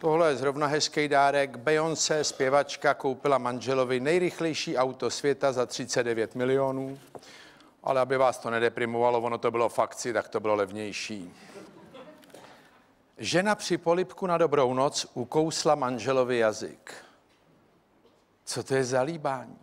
Tohle je zrovna hezký dárek. Beyoncé, zpěvačka, koupila manželovi nejrychlejší auto světa za 39 milionů. Ale aby vás to nedeprimovalo, ono to bylo fakci, tak to bylo levnější. Žena při polipku na dobrou noc ukousla manželovi jazyk. Co to je za líbání?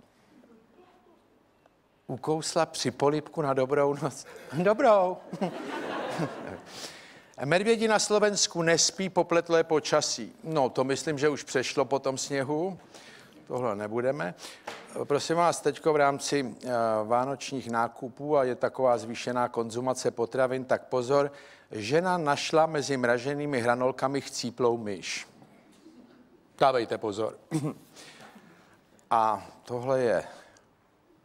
Ukousla při polipku na dobrou noc. Dobrou. Medvědi na Slovensku nespí popletlé počasí. No, to myslím, že už přešlo po tom sněhu. Tohle nebudeme. Prosím vás, teď v rámci uh, vánočních nákupů a je taková zvýšená konzumace potravin, tak pozor, žena našla mezi mraženými hranolkami chcíplou myš. Dávejte pozor. a tohle je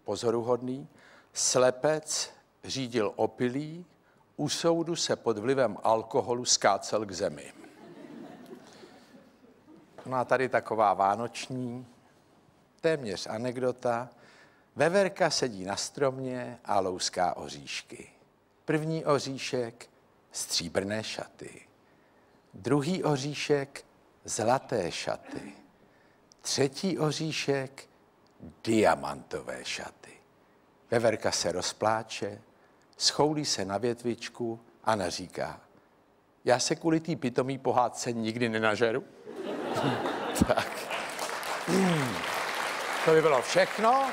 pozoruhodný. Slepec řídil opilý, u soudu se pod vlivem alkoholu skácel k zemi. Má tady taková vánoční, téměř anekdota. Veverka sedí na stromě a louská oříšky. První oříšek stříbrné šaty. Druhý oříšek zlaté šaty. Třetí oříšek diamantové šaty. Veverka se rozpláče, schoulí se na větvičku a naříká, já se kvůli té pitomý pohádce nikdy nenažeru. tak. To by bylo všechno.